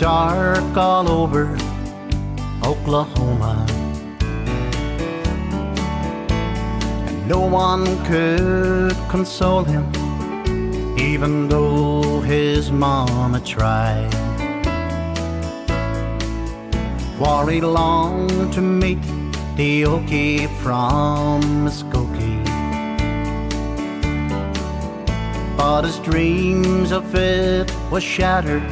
dark all over Oklahoma. And no one could console him, even though his mama tried. For he longed to meet the Okie from Muskogee. His dreams of it was shattered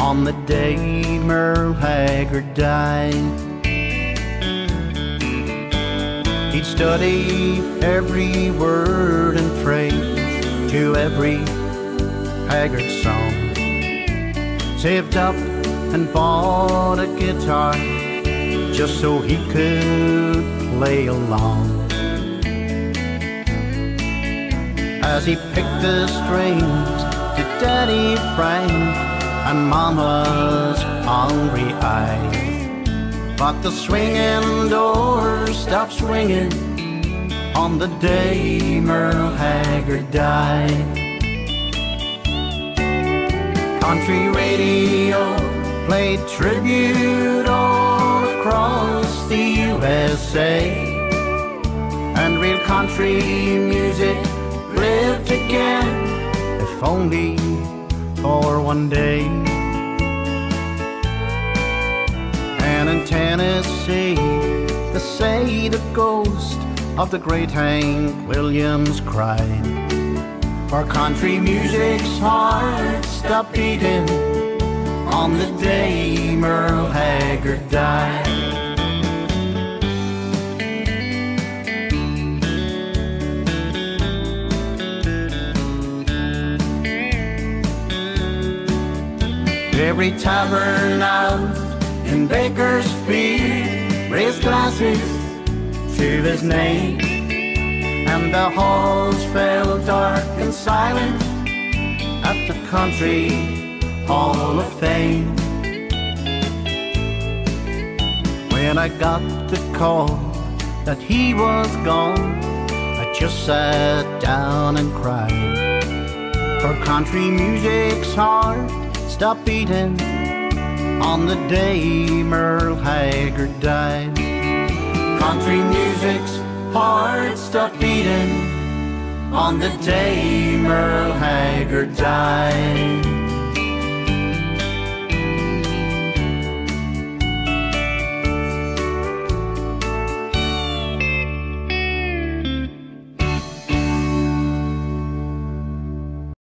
on the day Merle Haggard died. He'd study every word and phrase to every Haggard song. Saved up and bought a guitar just so he could play along. As he picked the strings to Daddy Frank and Mama's hungry eyes. But the swinging doors stopped swinging on the day Merle Haggard died. Country radio played tribute all across the USA. And real country music lived again, if only for one day. And in Tennessee, they say the ghost of the great Hank Williams cried. For country music's heart stopped beating on the day Merle Haggard died. Every tavern out in Bakersfield raised glasses to his name, and the halls fell dark and silent at the Country Hall of Fame. When I got the call that he was gone, I just sat down and cried. For country music's heart stopped beating on the day Merle Haggard died. Country music's heart stopped beating on the day Merle Haggard died.